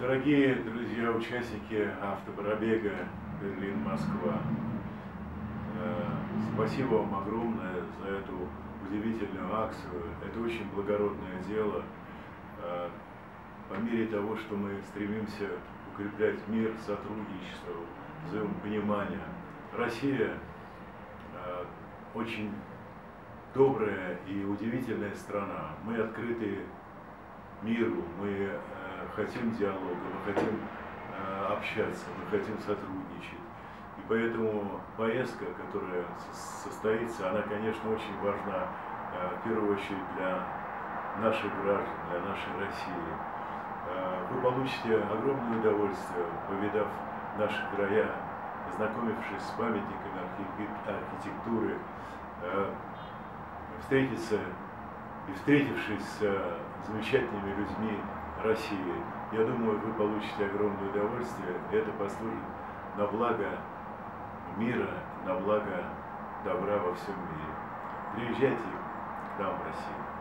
Дорогие друзья, участники автопробега Берлин-Москва, э, спасибо вам огромное за эту удивительную акцию. Это очень благородное дело. Э, по мере того, что мы стремимся укреплять мир, сотрудничество, взаимопонимание, Россия э, очень добрая и удивительная страна. Мы открыты миру, мы хотим диалога, мы хотим э, общаться, мы хотим сотрудничать. И поэтому поездка, которая состоится, она, конечно, очень важна, э, в первую очередь, для наших граждан, для нашей России. Э, вы получите огромное удовольствие, повидав наши края, познакомившись с памятниками архитектуры, встретиться и встретившись с замечательными людьми, России. Я думаю, вы получите огромное удовольствие. Это послужит на благо мира, на благо добра во всем мире. Приезжайте к нам в Россию.